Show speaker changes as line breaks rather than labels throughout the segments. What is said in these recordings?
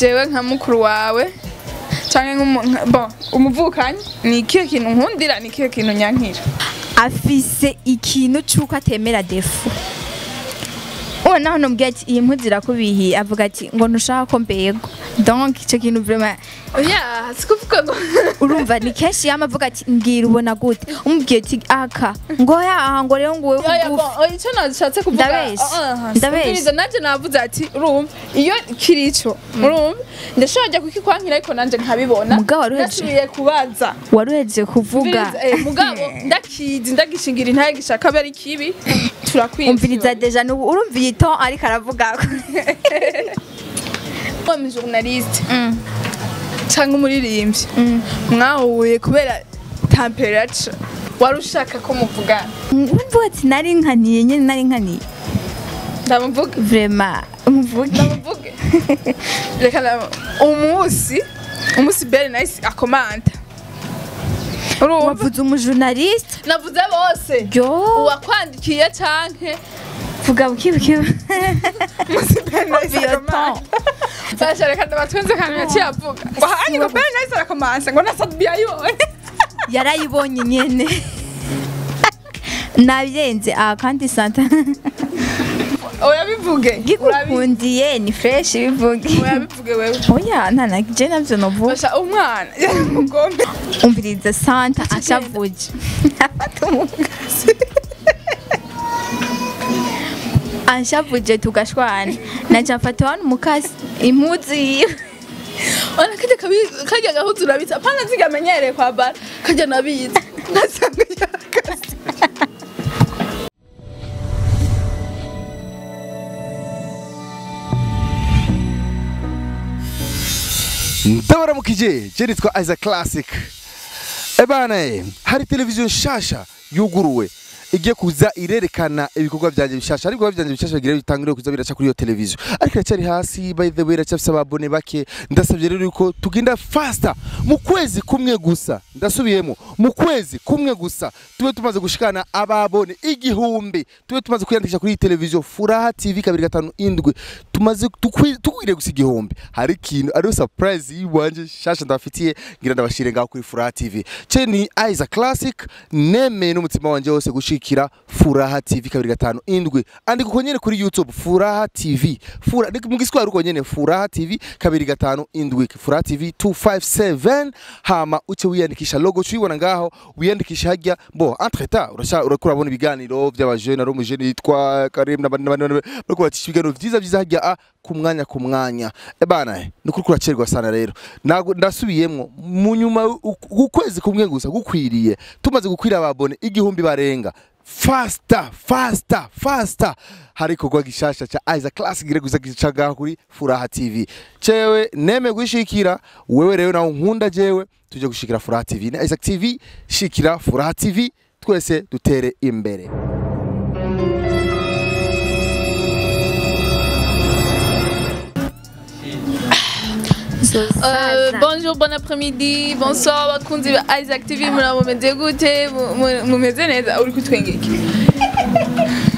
jewe nka mukuru wawe bon umuvukanyi ni ikihe kintu nkundira ni ikihe kintu nyankira?
Afise ikintu c'uko atemera defu. Uwo naho nubwiye ati iyi mpuzu irakubihiye avuga ati ngo ntushaka ko mbego donc ico kintu
ngo
urumva ni kenshi yama avuga ati mbwira ubona gute umubwiye ati aka ngo yaha ngo rero ngo
Oya,
ugufi
icyo nashatse kuvuga
Ndabeshya.
Nanje navuze ati urumva iyo kiri ico urumva ndashobora kujya kukikwankira ariko nanje nkabibona
Mugabo wari uhejeje-
nasubiye kubaza
waruhejeje kuvuga.
Mugabo ndakizi ndagishingira intaye gishaka abe ari kibi turakwiye
umviriza deja nubu urumva iyi ton ariko aravuga
mu journaliste. Cyangwa umuririmbyi. Mwahuye kubera temperature. Wari ushaka ko
urumva ati nari nkaniye nyene nari nkaniye.
Ndamuvuga.
Vraiment. Umuvuge.
Ndamuvuge. Reka umunsi umunsi beri nayisi akomanda. Urumva
wavuze umujournaliste?
Navuze bose. Uwakwandikiye canke
vuga bukibukibu
umunsi beri nayisi
Iyo
akomanda Basha reka ndabatwenze akantu yaciye avuga ngo hanyi ngo beri nayisi arakomansa ngo nasabi yayibonye
yarayibonye nyene nabirenze aha kandi santa
oya bivuge urabi-
gikukundiye ni fresh bivuge
oya bivuge wewe
oya ntana je navyo novuga
basha umwana
umviriza santa ashavuje anshavuje tugashwana naca mfata wanu mukasi impuzu yiwe
Ona kajya gahuzu urabitsa apana zigamenyereye kwa bara kajya nabitsa ngasanga yakaze
ndabaramukije je nitwa Isaac Classic. Ebana eh, hari televiziyo nshasha yuguruwe. Igiye kuza irerekana ibikorwa byanjye bishasha. Ariko ibikorwa byanjye bishasha bigira bitangire kuza biraca kuri iyo televiziyo. Ariko iracyari hasi by the way iracyafise ababone bake. Ndasabye rero yuko tugenda faster mu kwezi kumwe gusa. Ndasubiyemo mu kwezi kumwe gusa tube tumaze gushikana ababone igihumbi. Tube tumaze kwiyandikisha kuri iyi televiziyo. Furaha tv kabiri gatanu indwi. Tumaze tukwi- tukwiriye gusa igihumbi. Hari ikintu ariyo surprise yiwanje shasha ndabafitiye ngira ndabashire ngaho kuri furaha tv ce ni Isaac Classic nemeye n'umutima wanje wose gushikira furaha tv kabiri gatanu indwi. Andika uko nyene kuri youtube furaha tv Fura, mu giswahili uko nyene furaha tv kabiri gatanu indwi. Furaha tv 257 hama uce wiyandikisha logo cuyibona ngaho wiyandikisha hajya bo entre temps urasha urakura abona ibiganiro by'abajene ari umujene yitwa Karim n'abandi n'abandi bariko bacisha ibiganiro vyiza vyiza hajya a ku mwanya ku mwanya. Ebana ni ukuri kuracerwa sana rero. Nago- ndasubiyemwo mu nyuma ukwezi kumwe gusa gukwiriye tumaze gukwira ababone igihumbi barenga. Fasta fasta fasta hari ikorwa gishasha ca Isaac Classic gire guza gicaga kuri Furaha TV cewe neme gushikira wewe rero nawe nkunda jewe tuje gushikira Furaha TV na Isaac TV shikira Furaha TV twese dutere imbere.
Euh, bonjour, bon après-midi, bonsoir bakunzi ba Isaac TV murabo mumeze gute Mu- mu- mumeze neza uri kutwengeka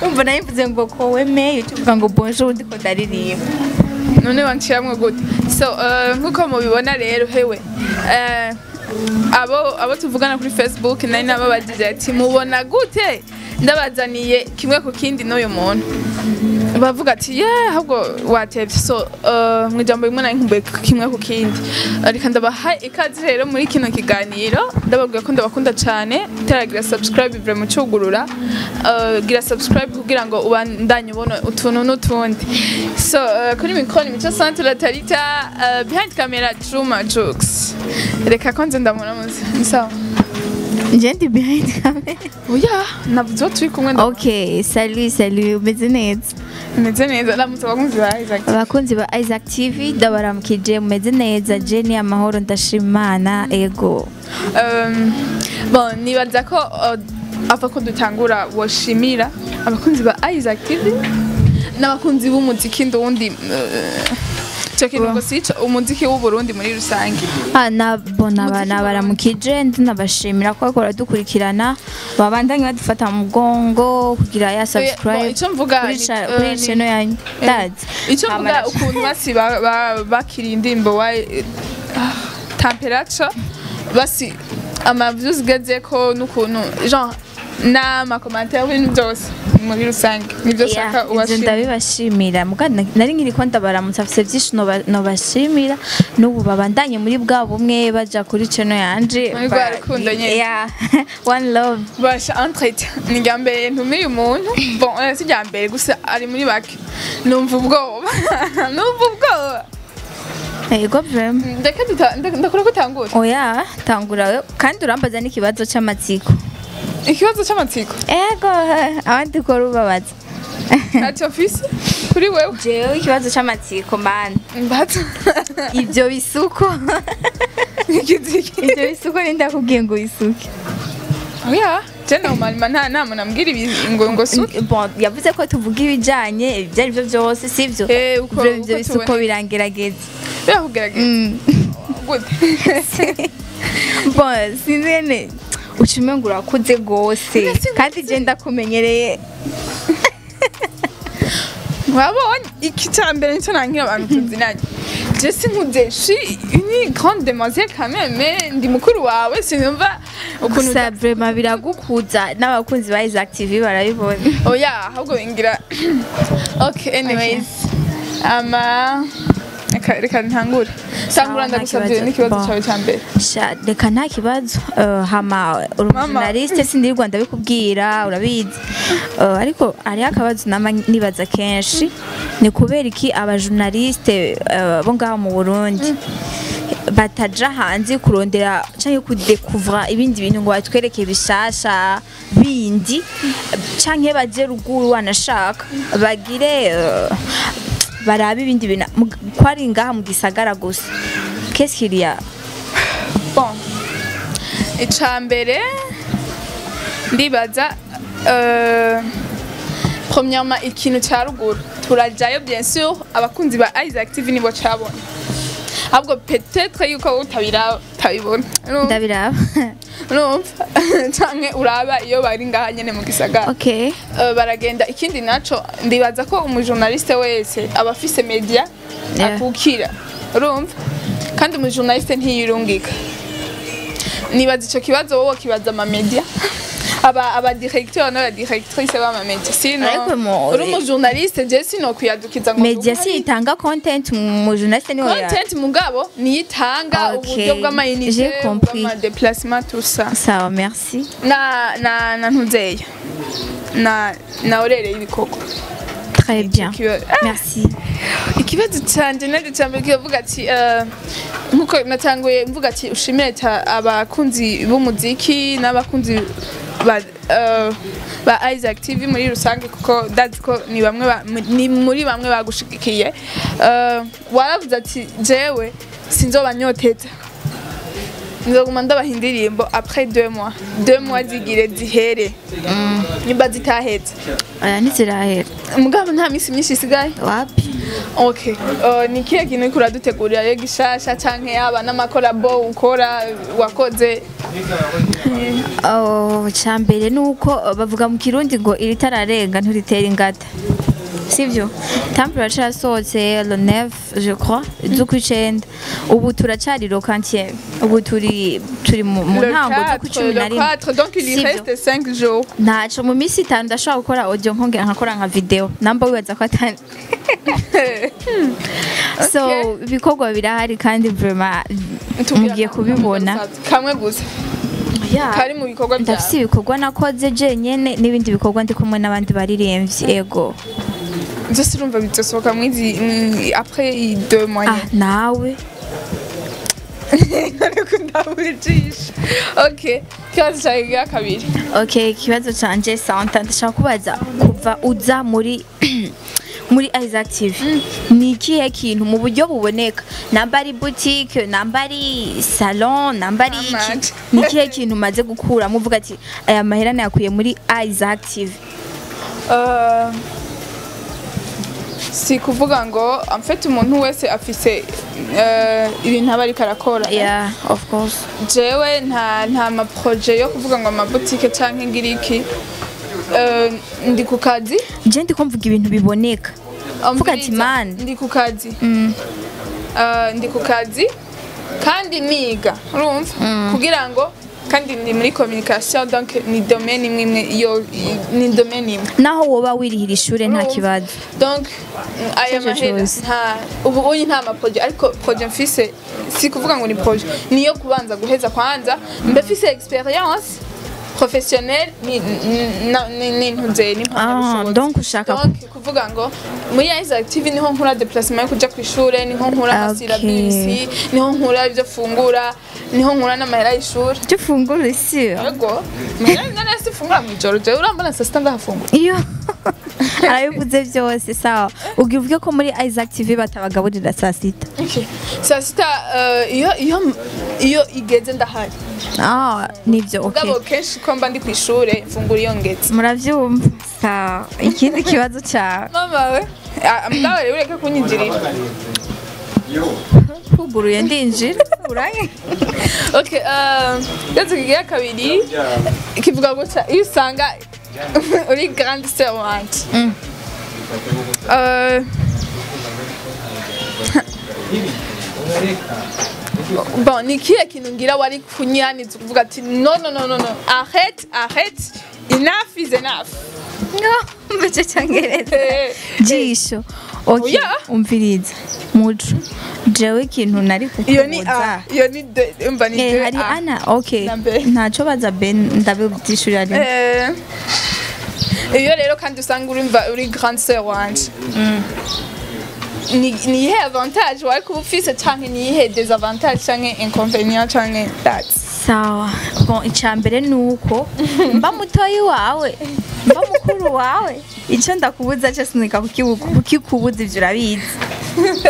umva na yo mvuze ngo ko wemeye uvuga ngo bonjour ndiko ndaririmba
none wanshiramwe gute so nk'uko mubibona rero hewe abo abo tuvugana kuri facebook nari nababajije ati mubona gute ndabazaniye kimwe ku kindi n'uyu muntu. Bavuga ati ye ahubwo watevye so uh, mu ijambo rimwe nari nkumbuye kimwe ku kindi. Reka ndabaha ikaze rero muri kino kiganiro. Ndababwira ko ndabakunda cyane. Teragira subscribe vure mu cugurura uh, gira subscribe kugira ngo ubandanye ubona utuntu n'utundi. So uh, kuri mikoro mico la tarita behind camera Juma Jux reka ko nze ndamuramutse ni sawa.
Nje ndi behind camera
oya ko turi kumwe nda-
ok salut salut. Umeze neza
meze neza ndamutse abakunzi ba Isaac.
Abakunzi ba Isaac TV ndabaramukije mumeze neza Jenny amahoro ndashima Imana ego.
Um, bon nibaza ko ava ko dutangura woshimira abakunzi ba Isaac TV n'abakunzi b'umuziki ndundi uh, icyo kintu ngo si ico umuziki w'u Burundi muri rusange.
Ah, nabona
Umuziki
nabaramukije ndinabashimira ko baradukurikirana babandanye badufata mu mugongo kugira ya subscribe
icyo mvuga
kuri
eh,
channel yanyu
Eh,
dads
icyo mvuga ukuntu basi ba- ba- bakiri indirimbo wa ah, temperature basi amaviews ugeze ko n'ukuntu genre n'amakomantere ibintu byose muri rusange ni byo
Yeah,
shaka
ivyo
ubashimira
ndabibashimira nari nkiri ko ndabaramutsa afise vyinshi noba- nobashimira n'ubu babandanye muri bwa bumwe baja kuri channel yanje
Muri rwa rukundo.
Yeah, one love.
Basha entretien ni irya mbere ntumiye umuntu? Bon eh, si irya mbere gusa ari muri bake. Numva ubwoba. Numva ubwoba. Ndeka duta- nda- ndakora ko utangura
oya tangura. We kandi urambaza n'ikibazo c'amatsiko.
Ikibazo cy'amatsiko
ego abandi ko rubabaza
ntacyo mfise kuri wewe
jewe ikibazo c'amatsiko man
mbaza
ivyo bisuko ivyo bisuko nindakubwiye ngo bisuke
oya je normalement nta nama nambwira ngo ngo suke
bon yavuze ko tuvuga ibijanye ibyo ari byo byose sivyo ivyo bisuko birangerageza
birakugerageza gute
bon sinzi ucume ngo urakuze gose kandi je ndakumenyereye.
Wabonye? Iki cya mbere ni cyo nankira abantu tuzinanye je sinkuze shi ni grande demoiselle mais ndi mukuru wawe sinumva ukuntu
gusa vrema biragukuza. N'abakunzi ba Isaac TV barabibona
oya ahubwo bingira. Okay anyways. Ama reka reka ntangure. Tangura ndagusabye
kibazo.
n'ikibazo cyawe cya mbere.
Reka nta kibazo. Eh, hama urumujurnaliste sindirirwa ndabikubwira urabizi. Eh, ariko hariho akabazo nibaza kenshi. Ni kubera iki abajurnaliste eh, bo ngaho mu burundi bataja hanze kurondera canke kudekuvra ibindi bintu ngo batwereke bishasha bindi canke baje ruguru wanashaka bagire barabe ibindi bintu. Ko ari ngaha mu gisagara gusa. Qu'est-ce qu'il y a
bon. Icya mbere ndibaza euh, premièrement ikintu cya ruguru. Turajyayo bien sûr abakunzi ba Isaac TV nibo cabona ahubwo peut-être yuko utabira utabibona
ndabiraba
urumva canke uraba iyo bari ngaha nyene mu gisagara baragenda ikindi naco ndibaza ko umujournaliste wese aba afise media akukira urumva kandi umujournaliste ntiyirungika nibaza ico kibazo wowe kibaza ama media aba aba directeur n'aba directrice b'ama media sino
Ariko mu-
uri umujournaliste je sino kuyadukiza ngo
media si itanga content mu journaliste ni we
content mugabo niyitanga
Okay.
uburyo bw'amayinite bw'amadeplasement tout ça.
Sawa merci.
Na na na ntuzeya na na orereye ibikoko.
Très bien.
Ah!
merci.
Ikibazo cyanje nari cyambere kivuga ati eh, nk'uko natanguye mvuga ati ushimire abakunzi b'umuziki n'abakunzi eh, ba Isaac TV muri rusange kuko ndazi ko ni muri bamwe bagushigikiye. Eh, waravuze ati jewe sinzobanyoteza nzoguma ndabaha indirimbo après deux mois. Deux mois zigire zihere nimba zitahetse
aya ntizirahera
mugabo nta minsi myinshi isigaye
wapi?
Okay. Ni kihe kintu uriko uradutegurira yo gishasha canke yaba n'amakorabo ukora wakoze
oh cyambere nuko bavuga mu kirundi ngo iritararenga nturitera ingata sivyo temple yacasohotse le 9 je crois. Z'ukwicenda ubu turacari le quantième ubu turi turi mu ntango
4,
z'ukwicumi na rimwe
4 donc il reste 5 jours.
Ntaco mu minsi itanu ndashobora gukora audio nkongera nkakora nka video namba wibaza ko atari so ibikorwa birahari kandi vraiment mugiye kubibona
kamwe gusa kari mu bikorwa byawe
ibikorwa nakoze jenyene n'ibindi bikorwa ndi kumwe n'abandi baririmbyi ego.
Byose urumva bizosohoka mwizi mwi- après i deux mois
ah nawe
ariko ndabura ijisho okay ikibazo cyawe gira kabiri
okay ikibazo canje santa ndashaka kubaza kuva uza muri muri Isaac TV ni ikihe kintu mu buryo buboneka namba ari boutique namba ari salon namba ari iki ni ikihe kintu umaze gukuramo uvuga ati aya mahera nayakuye muri Isaac TV
Euh, si kuvuga ngo amfite umuntu wese afise eh, ibintu aba ariko arakora
yeah of course.
Jewe nta nta maproje yo kuvuga ngo amabutike canke ngiriki Eh, ndi ku kazi.
Je ndiko mvuga ibintu biboneka. Vuga ati,
Umviriza,
"Man."
ndi ku kazi. Eh, ndi ku kazi. Kandi niga urumva? Kugira ngo kandi ndi muri communication donc ni domaine imwe imwe iyo ni domaine imwe.
Naho woba wirihira ishure nta kibazo.
Donc aya mahera nta ubu uyu nta maproje ariko proje mfise si kuvuga ngo ni proje niyo kubanza guheza kwanza. Mbe mfise experience professionnelle ni na- ni ni ntuze ni
ah donc ushaka
kuvuga ngo muri Eyes Active ni ho nkura déplacement yo kuja ku ishure ni ho
nkura
amasirabisi ni ho nkura ibyo fungura ni ho nkura n'amahera y'ishuri
icyo ufungura isi?
Yego mahera nari sifungura mu ijoro jewe urambona saa sita ndahafungura.
Iyo. Arabivuze byose sawa. Ubwo uvuge ko muri Isaac TV batabagaburira saa sita.
Saa sita eh, iyo iyo iyo igeze ndahari.
Ah ni byo
mugabo kenshi ko mba ndi ku ishure mfungura iyo ngeze
murabyumva ikindi kibazo cyawe
mama we. Ah, mugabo rero ureke kunyinjirira.
Kuguruye ndinjira. Urange.
Okay eh, ikibazo kigira kabiri kivuga gutya iyo usanga uri grande sœur wanje
Mm.
Eh, bon ni kihe kintu ngira wari kunyaniza uvuga ati no no no no no. Arrête arrête. Enough is enough.
No mbece cyongereza
Eh,
jisho. Okay umviriza muco jewe ikintu nari kukubuza
iyo ni de umva ni
Eh, hari ana okay
Na B.
ntaco baza ben ndabibyishurira rimwe
Eh, iyo rero kandi usanga uri grande sœur wanje ni ni iyihe avantage wari kuba ufise canke ni iyihe desavantage canke inconvenient canke that
sawa. Bon icambere nuko mba mutoyi wawe. Mba mukuru wawe. Icyo ndakubuza cyose nika kukikubuza ivyo urabizi.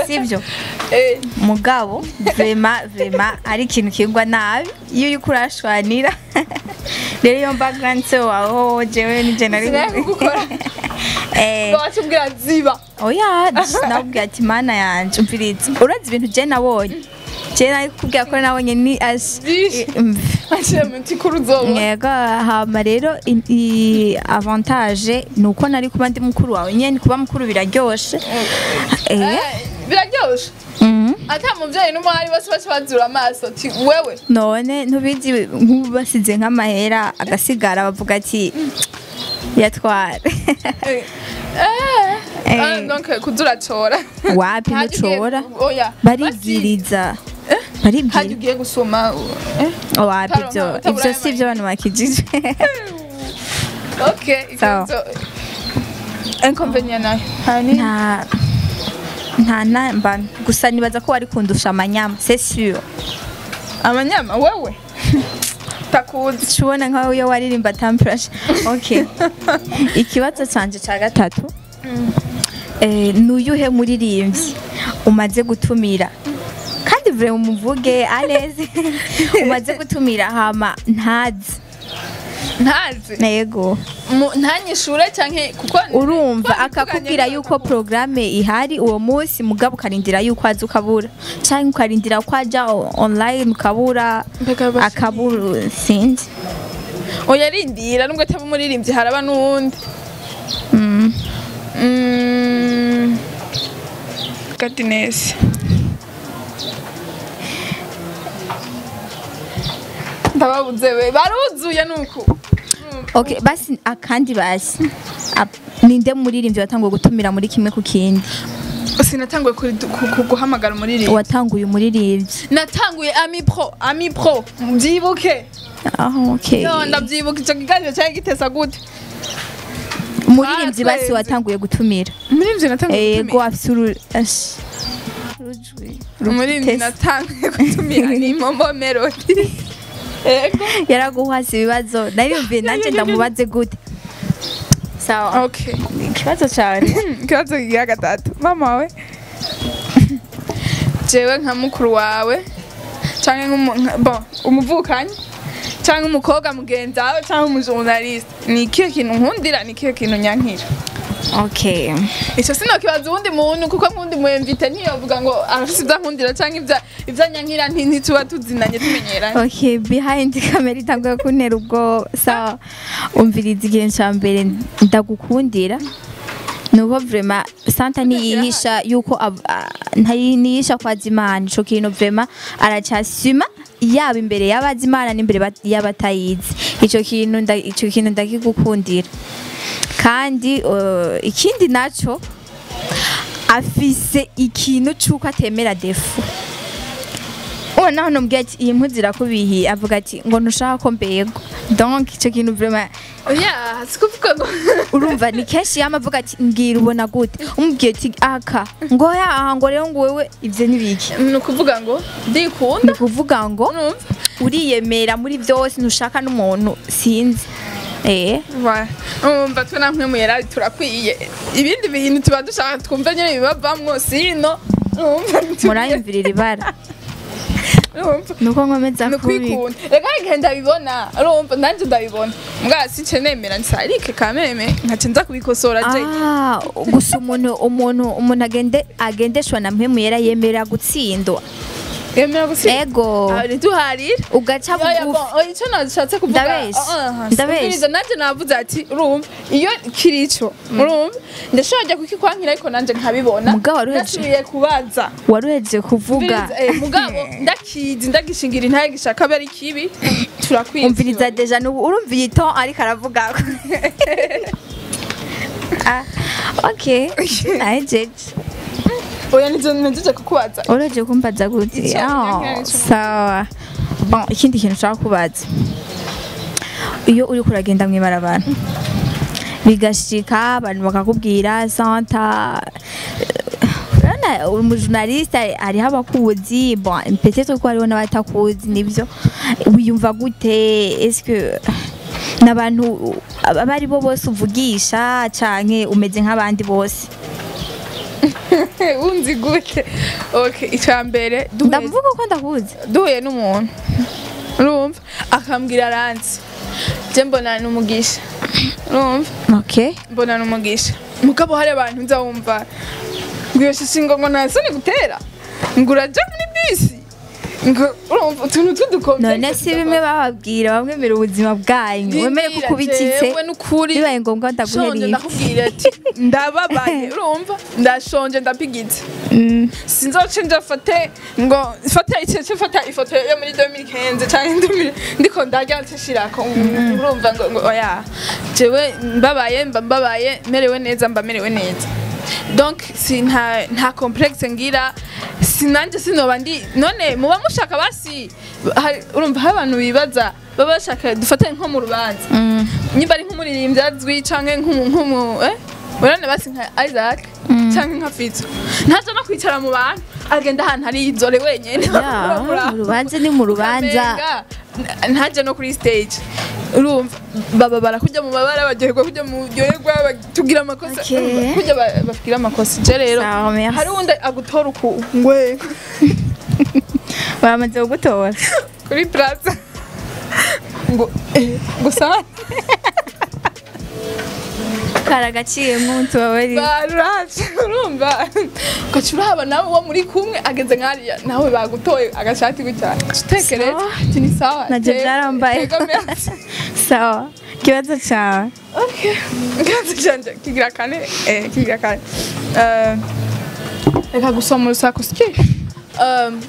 Sibyo?
Eh.
Mugabo vrema vrema ari ikintu kigwa nabi. Iyo uriko urashwanira rero iyo mba grandse wawe jewe nije nari
Sinari kugukora.
eh.
Bawatubwira ziba
oya nabwira ati mana yanje umviriza urazi ibintu je nabonye je nari kubwira ko nabonye ni as
Vyinshi.
Mm.
aciye mu tikuru uzobona
yego hama rero avantage ni uko nari kuba ndi mukuru wawe nyene kuba mukuru biraryoshe eh.
Eh, biraryoshe
mhm.
Ata muvyeyi n'umuhari bose baca bazura amaso. Ati wewe?
None ntubizi nk'ubu basize nk'amahera agasigara bavuga ati yatwara
Eh, eh,
Eh.
ah, donc kuzuracora
wapi ntucora
oya
baribwiriza baribwiriza
ugiye gusoma eh?
wapi ibyo ibyo si byo abantu bakijije.
Ikibazo inconvenient na yo
nta nta namba. Gusa nibaza ko wari kundusha amanyama c'est sûr.
Abanyama wewe? Takuzi.
Tubona nkaho iyo waririmba tampurashe okay ikibazo canje cya gatatu. Eh, ni uyuhe muririmbyi umaze gutumira? Kandi vure umuvuge aleze umaze gutumira hama ntazi
ntazi. Mu- ntanyishure canke kuko
urumva akakubwira yuko porogaramu ihari uwo munsi mugabo ukarindira yuko aza ukabura cyangwa ukarindira ko ajya online ukabura akabura sinzi.
Oya rindira nubwo ataba umuririmbyi haraba n'uwundi.
Mm.
Mm, Gadinesi ndababuze we. Baruzuye nuku.
Okay basi akandi basi Ap- ninde muririmbyi watanguye gutumira muri kimwe ku kindi?
Sinatanguye guhamagara umuririmbyi.
Watanguye umuririmbyi.
Natanguye ami pro ami pro. Mbyibuke. Yo ndabyibuka. Icyo kiganiro cyari gitesa gute?
Umuririmbyi basi watanguye gutumira.
Umuririmbyi natanguye
yego
gutumira.
afite ash- rujwi
umuririmbyi natanguye gutumira. Ni momo melody. yego
yaraguhase ibibazo nariyumviye nanjye ndamubaze gute sawa ikibazo cyawe ni
ikibazo kigira gatatu mama we. Jewe nka mukuru wawe bon umuvukanyi canke umukobwa mugenzi wawe canke umujournaliste ni ikihe kintu nkundira ni ikihe kintu nyankira
okay
icyo sinokibaza uwundi muntu kuko nk'undi muyemvite ntiyovuga ngo arafise ibyo ankundira cyangwa anyankira nti- ntituba tuzinanye tumenyeranye.
Okay behind camera itanguye kuntera ubwo sawa umviriza igihe cya mbere ndagukundira. Nuko vrema santa ntiyihisha yuko ab- a- ntiyihisha ko azi imana ico kintu vrema aracyasima yaba imbere y'abazi imana n'imbere bat- y'abatayizi. Ico kintu ico kintu ndakigukundira. Kandi uh, ikindi naco afise ikintu c'uko atemera defu. Uwo naho nubwiye ati iyi mpuzu irakubihiye avuga ati ngo ntushaka ko mbego donc icyo kintu
ngo
urumva ni kenshi yama avuga ati mbwira ubona gute. Umubwiye ati aka ngo ya aha ngo rero ngo wewe ibyo ni biki?
Ni ukuvuga ngo
ni
ndikunda
ukuvuga ngo uriyemera muri byose ntushaka n'umuntu sinzi. eh
urumva twe namwe muyera turakwiye. Ibindi bintu tuba dushaka twumve nyine bibavamwo sino ntitubwire-
murayumvirira ibara.
Urumva
nuko nkomeza
ni
kubi
ukwikunda reka igihe ndabibona. Urumva nanjye ndabibona. Mbwa since nemera nsarike kameme? Nkaca nza kubikosora je
Ah, gusa umuntu umuntu umuntu agende agendeshwa na mpemu yera yemerera gutsindwa.
Yemera gusiga
ego.
Ntiduharire
ugaca
Oya,
bugufi.
icyo nashatse kuvuga?
Ndabeshya.
ah, ah, nanjye navuze ati urumva iyo kiri icyo urumva ndashobora kukikwankira ariko nanjye nkabibona ndasubiye kubaza.
Waruheje kuvuga.
Eh, mugabo ndakizi ndagishingira intare gishaka abe ari kibi turakwiye
umviriza deja nubu urumva iyi ton ariko aravuga. Ah, okay nahejeje
oya nivyo najeje kukubaza
ureje kumbaza
nico.
sawa. Bon ikindi kintu ushaka kubaza iyo uri kuragenda mw'ibarabara bigashika abantu bakakubwira santa urabona uri umujournaliste hariho abakuzi bon peut-être ko hariho n'abatakuzi ni byo wiyumva gute. Est-ce que n'abantu aba ari bo bose uvugisha canke umeze nk'abandi bose
unzi gute. Icya mbere
ndavuga ko ndakuzi
duhuye n'umuntu. Urumva? Akambwira aranzi je mbona ni umugisha. Urumva? Mbona ni umugisha. Mugabo hari abantu nza wumva ngo iyo shishi ngo ngo ntasoni gutera ngo uraja muri bisi utuntu tw'udukombe
none si bimwe bababwira bamwemera ubuzima bwanyu. Wemere ko ukubititse bibaye ngombwa ndaguheriye
ndakubwira ati ndababaye urumva? Ndashonje ndapigitse. Sinzoce ndafate ngo fata icece fata ifoto yo muri 2015 cyangwa ndiko ndarya ntishirako urumva ngo ngo oya jewe mbabaye mba mbabaye merewe neza mba merewe neza. Donc si nta nta complexe ngira sinanje sinoba ndi none muba mushaka basi urumva hari abantu bibaza baba bashaka dufate nko mu rubanza. Nyimba ari nk'umuririmbyi azwi canke nk'umu eh? Urane basi nka Isaac canke nka Fitzo ntaje no kwicara mu bantu. Agenda ahantu hari izore wenyene
Ya, urubanza ni mu rubanza.
Ukamenga, n- ntaje no kuri stage. Urumva. Baba barakujya mu mabara baryoherwa kujya mu ryoherwa tugira amakosa. Kujya ba- bagira amakosa. Je rero hari wundi agutora uku ngwe
bamaze kugutora.
Kuri plaza. Ngo eh, gusa
karagaciye nk'umuntu wabari
baruraje urumva ugaca uraba nawe uwo muri kumwe ageze nkariya. Nawe bagutoye agashati gutya. Utekereza
Sawa.
ati ni sawa?
Nabyo byarambaye. Sawa. Ikibazo cyawe.
Ikibazo canje kigira kane? Eh kigira kane. Eh, reka gusoma urusaku siki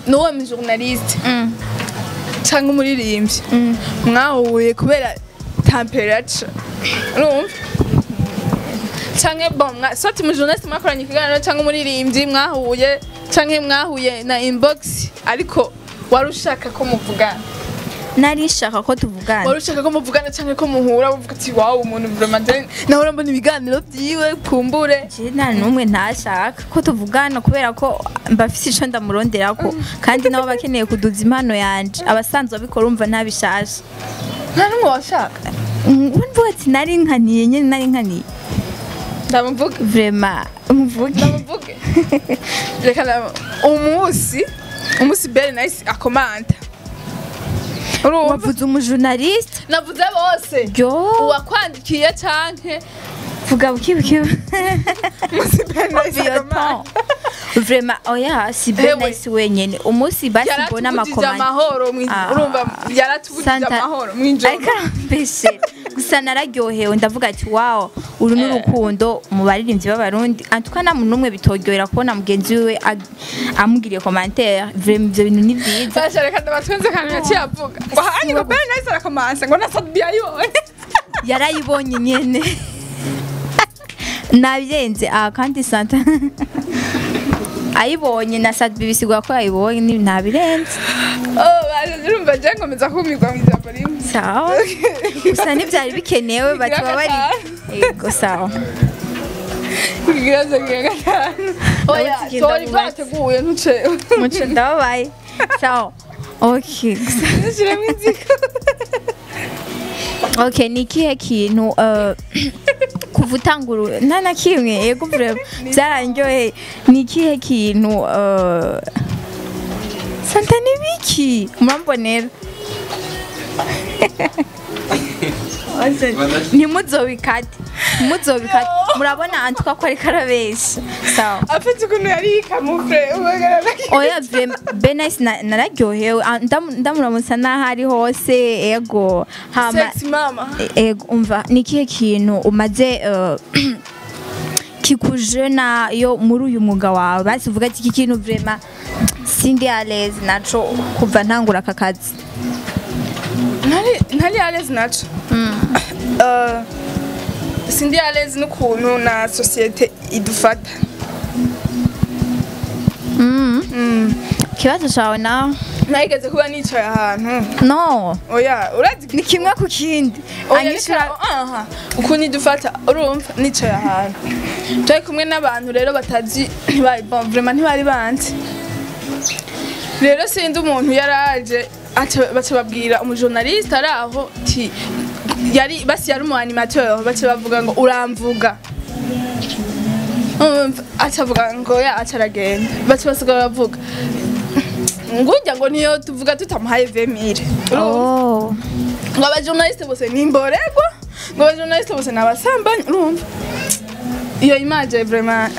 nuwo mu journaliste cyangwa umuririmbyi. Mwahuye kubera temperature. Urumva? Cyangwa bon mwa soit mu journaliste mwakoranye ikiganiro cyangwa umuririmbyi mwahuye cyangwa mwahuye na inbox ariko wari ushaka ko muvugana?
Nari nshaka ko tuvugana.
Wari ushaka ko muvugana cyangwa ko muhura uvuga ati wawe umuntu je- nawe urambona ibiganiro byiwe kumbure.
Nta n'umwe ntashaka ko tuvugana kubera ko mbafise ico ndamuronderako. Kandi nabo bakeneye kuduza impano yanje. Abasanzwe babikora umva ntabishasha
nta n'umwe washaka?
Urumva ati nari nkaniye nyene nari nkaniye.
Ndamuvuge
vrema. Muvuge
ndamuvuge reka ndamu- umunsi umunsi nice akomanda urumva
wavuze umujournaliste
navuze bose uwakwandikiye canke
vuga bukibuki
Musi Ben Nice
Viyoton. Vraiment, oya si Ben
Ewe.
Nice wenyene. Umunsi basi mbona
yaratubujije
amakomande.
amahoro mwi-
Ah.
urumva yaratubujije
Santa-
amahoro mw'ijoro
ariko gusa nararyohewe ndavuga ati wawo uru ni urukundo mu baririmbyi b'abarundi. Antuka nta muntu n'umwe bitoryohera kubona mugenzi wiwe amugiriye commentaire. Vraiment ibyo bintu ni byiza.
Bashareka ndabatwenze akantu yaciye avuga ngo hanyuma ngo Ben Nice arakamansa ngo na Sadbi yayibonye
yarayibonye nyene. Nabirenze aha kandi santa. Ayibonye. Na sadbi bisigura ko yayibonye. Ni- nabirenze.
Oh urumva je nkomeza kumirwa mu ijambo rimwe.
Sawa. Gusa ntibyari bikenewe bati bari yego sawa.
Ikibazo kiga gatanu. Oya tori
mu
bwateguye ntucewe
muco ndababaye. Sawa. Okay gusa okay ni ikihe kintu eh, kuva utangura nta na kimwe yego vrema byarandyoheye ni ikihe kintu eh, santa ni biki? Murambonera ntimuzobikate ntimuzobikate murabona antuka ko ariko arabesha sawa.
Afite ukuntu yari ubagaragara
oya benise nararyohewe. Ah, ndamu- ndamuramutsa n'aho ari hose. Ego
mama.
Ego umva ni ikihe kintu umaze eh, kikujena yo muri uyu mwuga wawe? Basi uvuga iki kintu vrema sindi aleze naco kuva ntangura aka kazi.
Ntari ntari alezi naco? Eh, sindi alezi n'ukuntu na sosiyete idufata.
Ikibazo cawe nawe
nayigeze kuba nicaye ahantu.
No.
Oya urazi
ni kimwe ku kindi. Anyishura
ukuntu idufata urumva nicaye ahantu. Turi kumwe n'abantu rero batazi vraiment ntibari banzi rero sindi umuntu yaraje aca- baca babwira umujournaliste ari aho ti yari basi yari umu animateur bace bavuga ngo uramvuga. Atavuga ngo ya ataragenda. Bace basigaye basiga bavuga ngujya ngo niyo tuvuga tutamuhaye vemire
oh.
Ngo abajournaliste bose ni imborerwa ngo abajournaliste bose ni abasambanyi urumva iyo image vraiment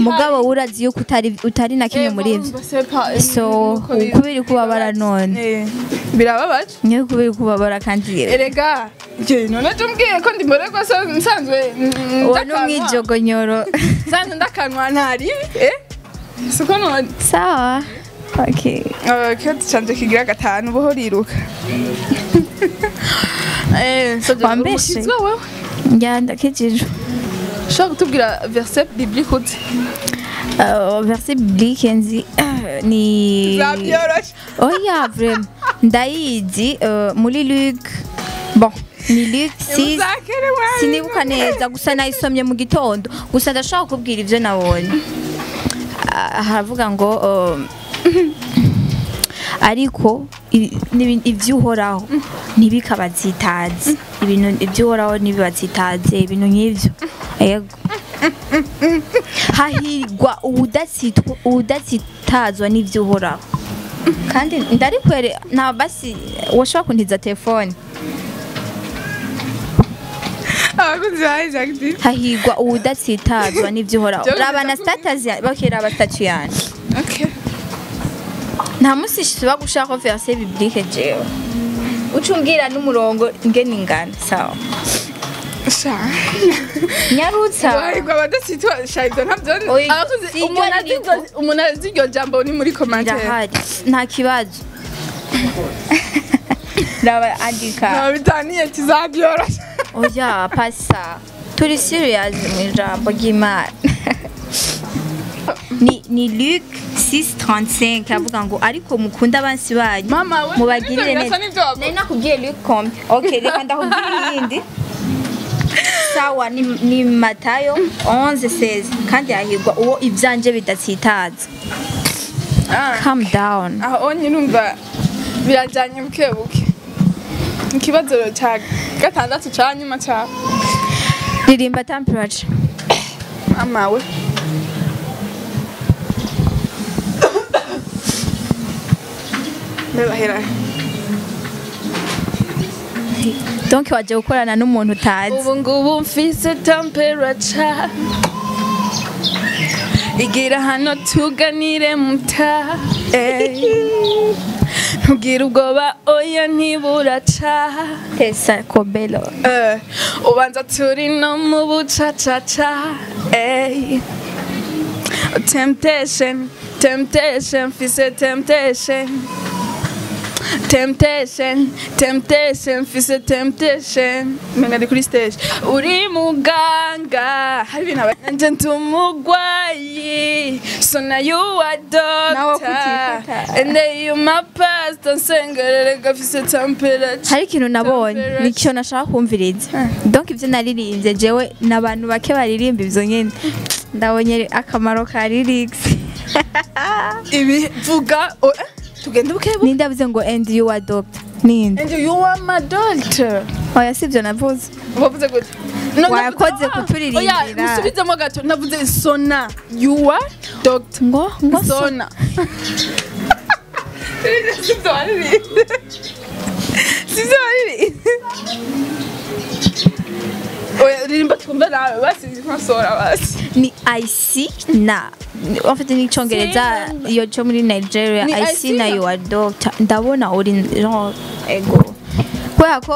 mugabo urazi yuko utari na kimwe muri ivyo so kubera kubabara none.
Birababaje?
Niyo kubera kubabara kandi
erega none tumbwiye ko ndi so nsanzwe
uwo ni umwijogonyoro.
Nsanzwe ndakanwa ntari eh? Siko none?
Sawa. Okay
Eh, kibazo canje kigira gatanu buho riruka Eh,
Wambeshe. njya ndakijijwe.
Ushobora kutubwira verset biblique uti
verset biblique nzi ni
zabyoroshe
oya vrema ndayizi uh, muri luke bon ni luke 6
uzakere mwana
sinibuka neza gusa nayisomye mu gitondo gusa ndashaka kubwira ibyo nabonye haravuga ngo ariko i- n'ibi- ivy'uhoraho ntibikabatsitaze. Ibintu ivy'uhoraho ntibibatsitaze ibintu nk'ivyo yego. Hahirwa uwudatsitazwa n'ivy'uhoraho kandi ndarikwere nta basi washobora kuntiza telefone?
Abakunzi ba TV.
hahirwa uwudatsitazwa n'ivy'uhoraho
Byo-
raba na ya- bakiraba statu yanje
Okay.
Nta musi shiba gushaka verse biblique jewe ucumbwira n'umurongo ngene ingana sawa? Nyarutsa.
Wahirwa abadasitwa shaido ntabyo
iryo
umuntu azi iryo- jambo ni muri
ndahari. Nta kibazo. Raba andika.
Nta bitaniye kizabyorosha
oya pasa. Turi serious mu ijambo ry'imana. Ni ni Luc 6:35 avuga ngo ariko mukunde abansi banyu mubagirire neza nari nakubwiye Luc kombe okay reka ndakubwira iyindi sawa ni, ni matayo 11:16 kandi hahirwa uwo ibyanje bidatsitaza
Ah,
calm down
aho onye numva birajyanye buke buke ikibazo cya gatandatu cya nyuma cya
ririmba temperature
mama we ndabahera
donc waje gukorana n'umuntu utazi
ubu ngubu mfise temperature. Igira hano tuganire muta. Ntugire ubwoba oya ntiburaca.
Esa kobelo.
Eh, ubanza turi no mu bucacaca. Ey. temptation temptation mfise temptation. Temptation temptation mfise temptation. Menga ndi kuri stage uri muganga hari ibintu aba- nanje ndi umugwayi so now you are doctor. And you my pastor nsengerere gafise temperature.
Hari ikintu nabonye
ni
cyo nashaka kumviriza donc ibyo naririmbye jewe ni abantu bake baririmba ibyo nyine ndabonye akamaro ka lyrics.
Ibi vuga eh, tugende bukebu
ninde avuze ngo and you are doctor ninde?
And you are my daughter.
Oya sibyo navuze.
Wavuze gute? No,
Wakoze kuturirimbira.
oya, musubizemo gato. Navuze sona you are doctor
ngo ngo
sona. Waririmbye oya ririmba twumve nawe basi nkosora basi
ni IC na. En fait ni icyongereza iyo cyo muri Nigeria
Ni
IC na you are doctor. Ndabona uri genre ego kubera ko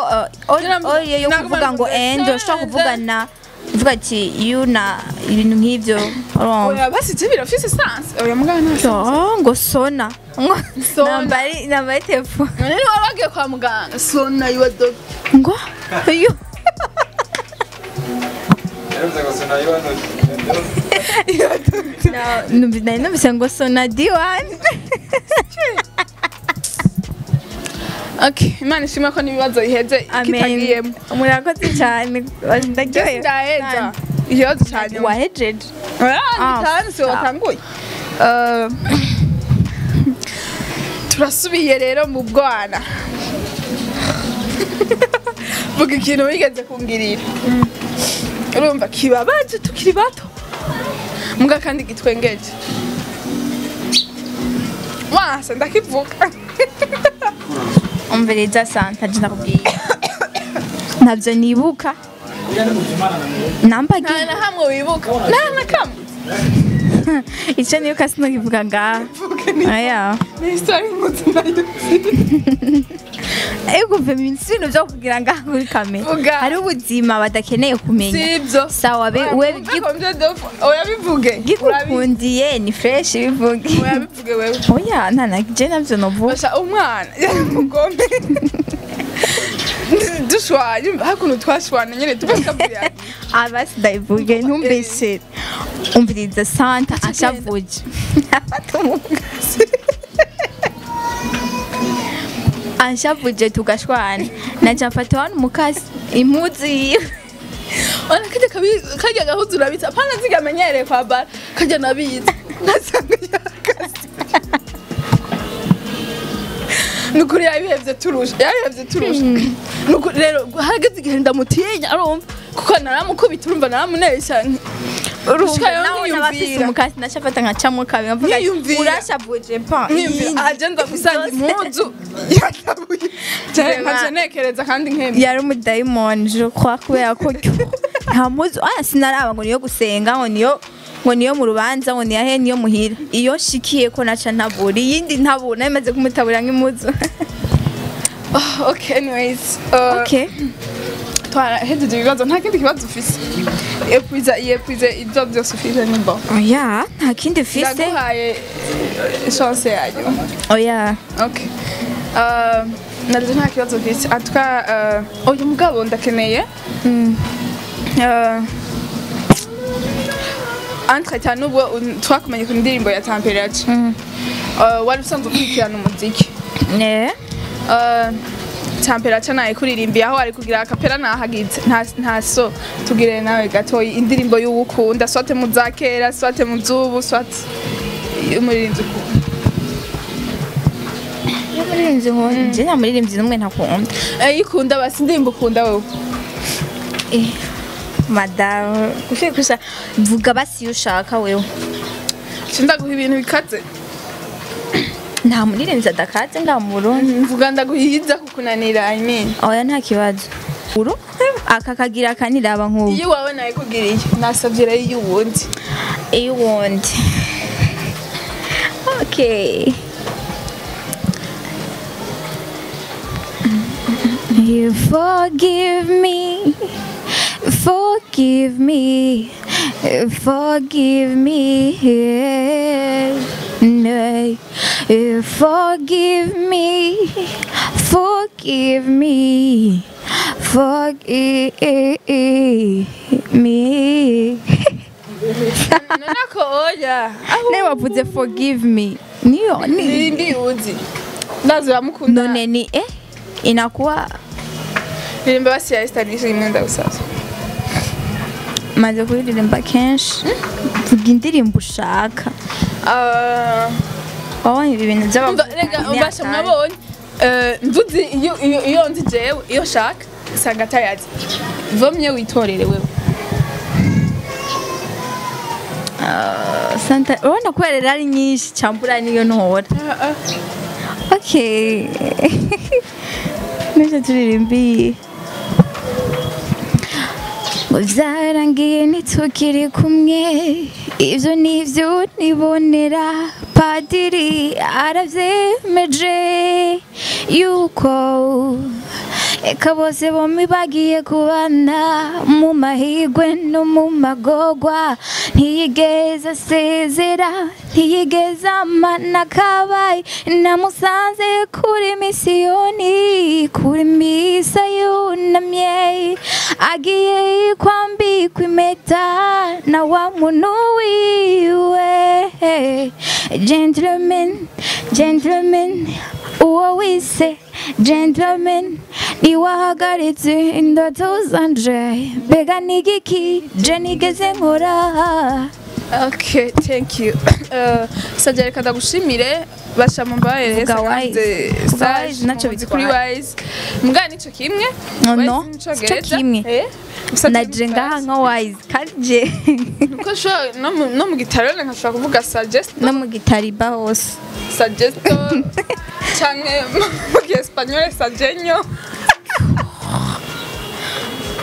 all yo kuvuga ngo
kuvuga
ushobora kuvuga na. Uvuga ati you na ibintu nk'ibyo
oya basi ibyo birafise sansi oya mugana nta
ngo sona. Nambari nambari telefone
none wari wagiye kwa muganga? Sona you are doctor
ngo? nari numvise ngo sona diwani
Okay, Imana ishimwe ko n'ibibazo biheze kitagiyemo.
murakoze cyane ndaryohewe.
Ikibazo cyane.
wahejeje
Ah,
Ah,
bitanu si watanguye. Eh, Turasubiye rero mu bwana. Vuga ikintu wigeze kungirira. Urumva kibabaje tukiri bato. Mbwa kandi gitwengeje. Wasa ndakivuga.
umviriza santa je ndakubwiye ntabyo nibuka namba
Nta na hamwe wibuka. Nta na kamwe.
icyo nibuka sinakivuga ngaha
Ni histori nk'utu
ariko umva ibintu byo kugira ngaha kuri kamera
Vuga.
hari ubuzima badakeneye kumenya. Sawa
oyabivuge
gikukundiye ni fresh bivuge.
Oyabivuge wewe
oya nta na je navyo novuga
umwana. Mugombe. Dushwanye. Hakuno twashwana nyene tubakabwira
abasi ndayivuge ntumbeshere umviriza santa ashavuje afata umugozi anshavuje tugashwana naca mfata wani umukasi impuzu yiwe
ona kajya gahuzu urabitsa apana zigamenyereye kwa bara kajya nabitsa ngasanga yakaze nukuri yabihevye turusha yabihevye turusha nukuri rero hageze igihe ndamutinya arumva kuko naramukubita urumva naramunesha urushika yo
nawe n'abafise umukasi naca mfata nkacamwo kabi nkavuga urashavuje pa
aje nza gusanga impuzu yatabuye nkaca nekereza kandi nkemye
yari umudayimoni je crois kubera ko nta muzi aya sinaraba ngo niyo gusenga ngo niyo ngo niyo mu rubanza ngo niyahe niyo muhira iyo nshikiye ko naca ntabura iyindi ntabura na yo imaze kumutabura nk'impuzu
okay anyways uh,
okay
twarahejeje ibibazo nta kindi kibazo ufise epuiza yepuize ibyo byose ufise nimba
oya nta kindi ufise
ndaguhaye chance yanyu
oya
okay. Uh, narije nta kibazo mfise atwa uh, uyu mugabo ndakeneye uh, entre cyane ubwo un- twakumenye ku ndirimbo ya temperature uh, wari usanzwe ukurikirana umuziki
ne
Uh, temperature naye kuririmbiye aho ari kugira akapera nahagize. Nta so tugire nawe gatoyi. Indirimbo y'uwukunda swate mu za kera swate mu zubu swate umuririnzi ukunda.
Iyo muririmvyi nkunda je nta muririmvyi n'umwe ntakunda
Eh, ikunda basi indirimbo ukunda wewe
Eh, madamu gusa vuga basi iyo ushaka wewe.
Cinda guha ibintu bikaze
nta muririmbyi adakaze ngaha mu burundi
mvuga ndaguhiza kukunanira I mean.
Oya nta kibazo. Uru aka kagira kaniraba nk'ubu.
Iyo wawe nayikugiriye nasabye rero iyo uwundi.
Iyo uwundi. Okay. You forgive me, forgive me, forgive me. No, you forgive me, forgive me, forgive me.
nonako oya
Nawe wavuze forgive me. Niyo ni.
Nirindi uzi ndazi uramukunda
none ni eh inakuwa.
Ririmba basi ya Esther nishe imyenda gusaza
maze kuririmba kenshi vuga indirimbo ushaka
Ah,
wabonye ibi bintu
umbasha mwabonye. Eh, nduzi iyo nzi jewe iyo shaka usanga atayazi vomye witorere wewe.
Santa urabona ko rero ari nyinshi cyambura niyo ntora
Ah, ah.
okay ni byo turirimbiye. Ngo byarangiye ntitukiri kumwe. Ibyo ni byo nibonera. Padiri arabyemeje yuko eka bose bombi bagiye kubana mu mahigwe no mu magogwa. Ntiyigeze asezera ntiyigeze amana kabaye namusanze kuri misiyoni kuri misa yunamye. Agiye kwambikwa impeta na wa muntu wiwe. Gentleman gentleman uwo wise gentleman. Niwahagaritse indoto zanje mbega nigiki je nigeze nkora
Okay, thank you. Uh, Sajya reka ndagushimire basha mumbaye.
Vuga Wise, naco
kuri wise. Mbwa nico kimwe?
No, no,
nico
kimwe.
Eh?
Naje ngaha nka wise kandi je
Kuko shobora no no mu gitaro nkashobora kuvuga suggest
no mu gitariba hose
suggesto canke mu giespanyol sagenyo.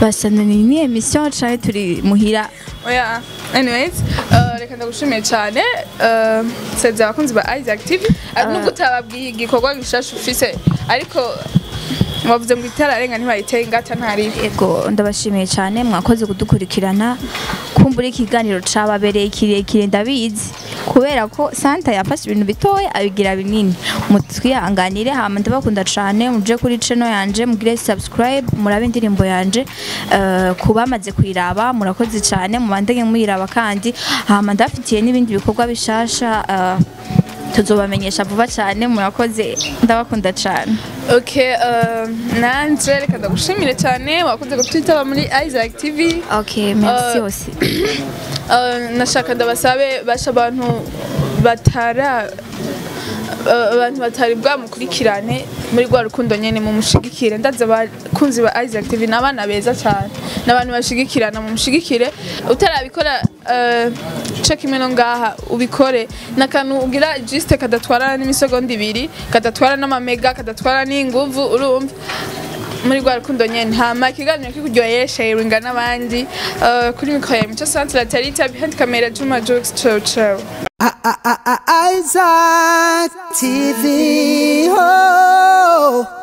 Basana ni ni emission canke turi muhira
Oya. Anyways, uh, reka ndagushimiye cyane. Uh, seze abakunzi ba Isaac TV. Uh, nubwo utababwiye igikorwa gishasha ufise ariko wavuze ngo itararenga ntibayiteye ingata ntari
ego ndabashimiye cyane mwakoze kudukurikirana. Kumbura ikiganiro cababereye kirekire ndabizi. Kubera ko santa yafashe ibintu bitoya abigira binini. Mutwihanganire hama ndabakunda cyane. Muje kuri channel yanje mugire subscribe murabe indirimbo yanje. Uh, kubamaze kuyiraba murakoze cyane. Mubandanye muyiraba kandi hama ndafitiye n'ibindi bikorwa bishasha uh, tuzobamenyesha vuba cyane murakoze ndabakunda cyane.
Okay uh, nanje reka ndagushimire cyane wakunze kutwitaba muri Isaac TV
okay merci
Uh,
aussi.
Uh, nashaka ndabasabe basha abantu batara abantu batari bwamukurikirane muri rwa rukundo nyene mumushigikire. Ndaza abakunzi ba Isaac TV n'abana beza cyane n'abantu bashigikirana mumushigikire utarabikora uh, co kimwe no ngaha ubikore. N'akantu ugira juste kadatwara n'imisegonda ibiri kadatwara n'amamega kadatwara n'inguvu urumva. Muri rwa rukundo nyene hama ikiganiro kikuryoheye sharinga n'abandi uh, kuri mikoro ya mico la tarita behind camera juma jokes ciao ciao
Isaac TV. Oh.